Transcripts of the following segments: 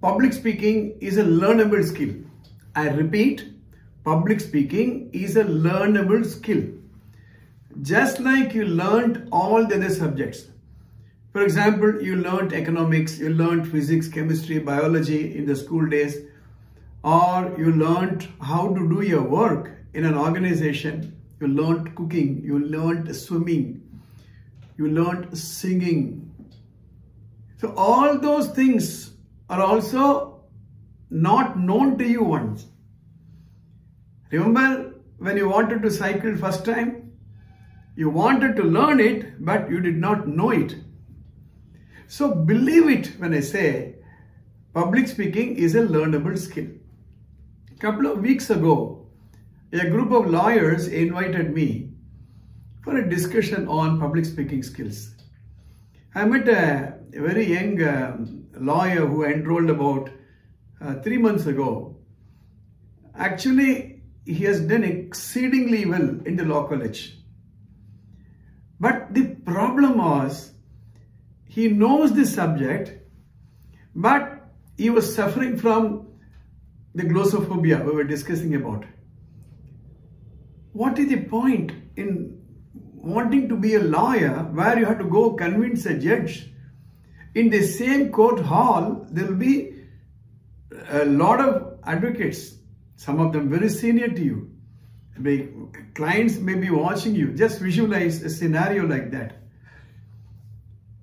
public speaking is a learnable skill. I repeat, public speaking is a learnable skill. Just like you learned all the other subjects. For example, you learned economics, you learned physics, chemistry, biology in the school days, or you learned how to do your work in an organization. You learned cooking, you learned swimming, you learned singing. So all those things are also not known to you once. Remember when you wanted to cycle first time? You wanted to learn it, but you did not know it. So believe it when I say public speaking is a learnable skill. A couple of weeks ago, a group of lawyers invited me for a discussion on public speaking skills. I met a, very young uh, lawyer who enrolled about uh, three months ago. Actually, he has done exceedingly well in the law college. But the problem was, he knows the subject, but he was suffering from the glossophobia we were discussing about. What is the point in wanting to be a lawyer where you have to go convince a judge? In the same court hall, there will be a lot of advocates, some of them very senior to you. Clients may be watching you. Just visualize a scenario like that.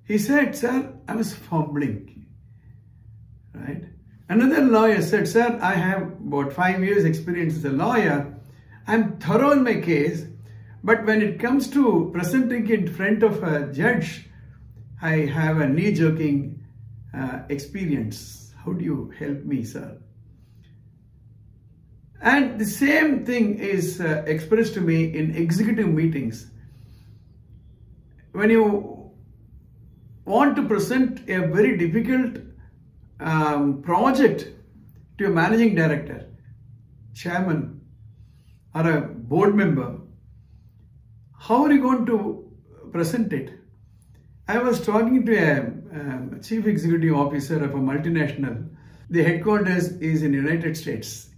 He said, Sir, I was fumbling. Right? Another lawyer said, Sir, I have about five years experience as a lawyer. I'm thorough in my case, but when it comes to presenting in front of a judge, I have a knee-jerking uh, experience. How do you help me, sir? And the same thing is uh, expressed to me in executive meetings. When you want to present a very difficult um, project to a managing director, chairman, or a board member, how are you going to present it? I was talking to a um, chief executive officer of a multinational. The headquarters is in United States.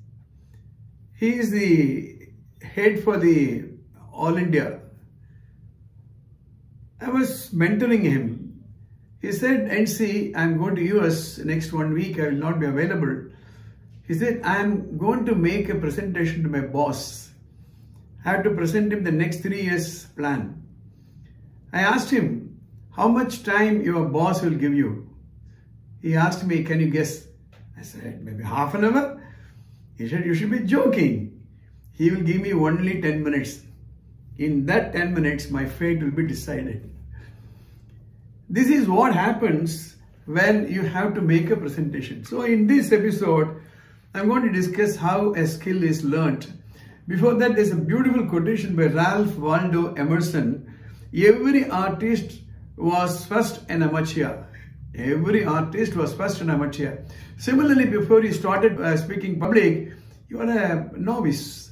He is the head for the All India. I was mentoring him. He said, NC, I'm going to US next one week. I will not be available. He said, I'm going to make a presentation to my boss. I have to present him the next three years plan. I asked him, how much time your boss will give you? He asked me, can you guess? I said, maybe half an hour. He said, you should be joking. He will give me only 10 minutes. In that 10 minutes, my fate will be decided. This is what happens when you have to make a presentation. So in this episode, I'm going to discuss how a skill is learnt. Before that, there's a beautiful quotation by Ralph Waldo Emerson. Every artist was first an amateur. Every artist was first an amateur. Similarly, before you started uh, speaking public, you are a novice.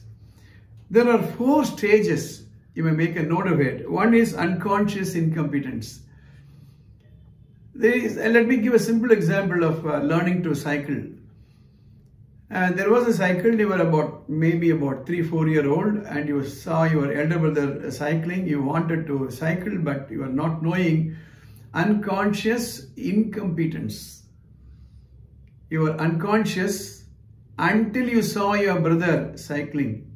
There are four stages. You may make a note of it. One is unconscious incompetence. There is, uh, let me give a simple example of uh, learning to cycle. Uh, there was a cycle, you were about maybe about three, four year old and you saw your elder brother cycling. You wanted to cycle, but you were not knowing unconscious incompetence. You were unconscious until you saw your brother cycling.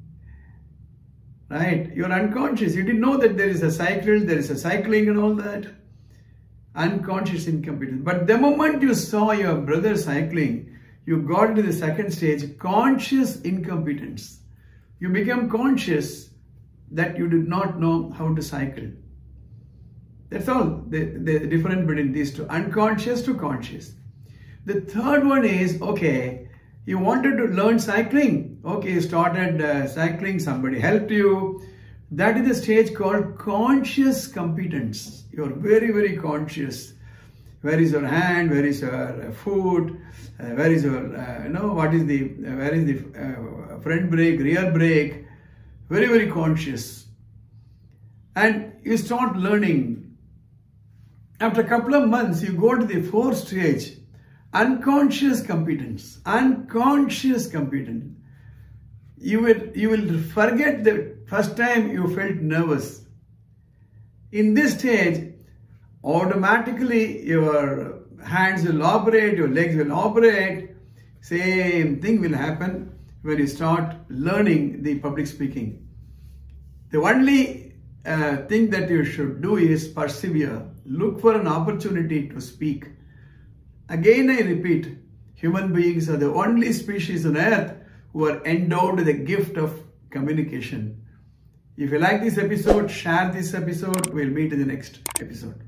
Right? You're unconscious. You didn't know that there is a cycle, there is a cycling and all that. Unconscious incompetence. But the moment you saw your brother cycling, you got to the second stage, conscious incompetence. You become conscious that you did not know how to cycle. That's all the, the difference between these two, unconscious to conscious. The third one is, okay, you wanted to learn cycling. Okay, you started uh, cycling, somebody helped you. That is the stage called conscious competence. You're very, very conscious. Where is your hand? Where is your foot? Uh, where is your, uh, you know, what is the, uh, where is the uh, front brake, rear brake? Very, very conscious. And you start learning. After a couple of months, you go to the fourth stage, unconscious competence, unconscious competence. You will, you will forget the first time you felt nervous. In this stage, automatically your hands will operate, your legs will operate. Same thing will happen when you start learning the public speaking. The only uh, thing that you should do is persevere. Look for an opportunity to speak. Again, I repeat, human beings are the only species on earth who are endowed with the gift of communication. If you like this episode, share this episode. We'll meet in the next episode.